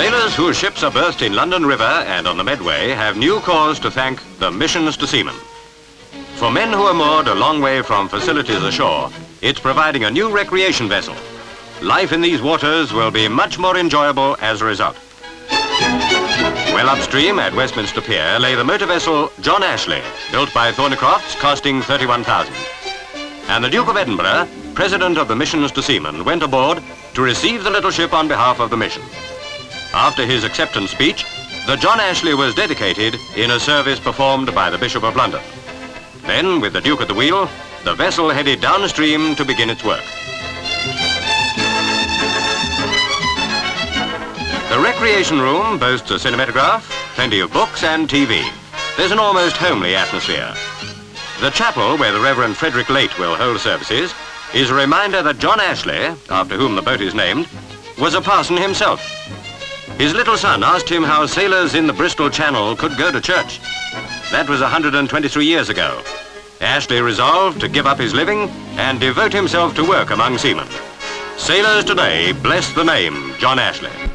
Sailors whose ships are berthed in London River and on the Medway have new cause to thank the missions to seamen. For men who are moored a long way from facilities ashore, it's providing a new recreation vessel. Life in these waters will be much more enjoyable as a result. Well upstream at Westminster Pier lay the motor vessel John Ashley, built by Thornycrofts, costing 31,000. And the Duke of Edinburgh, president of the Missions to Seamen, went aboard to receive the little ship on behalf of the mission. After his acceptance speech, the John Ashley was dedicated in a service performed by the Bishop of London. Then, with the Duke at the wheel, the vessel headed downstream to begin its work. The recreation room boasts a cinematograph, plenty of books and TV. There's an almost homely atmosphere. The chapel, where the Reverend Frederick Laight will hold services, is a reminder that John Ashley, after whom the boat is named, was a parson himself. His little son asked him how sailors in the Bristol Channel could go to church. That was 123 years ago. Ashley resolved to give up his living and devote himself to work among seamen. Sailors today bless the name John Ashley.